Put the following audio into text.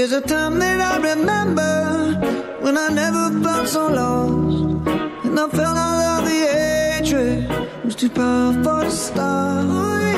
There's a time that I remember when I never felt so lost. And I felt all of the hatred was too powerful to stop.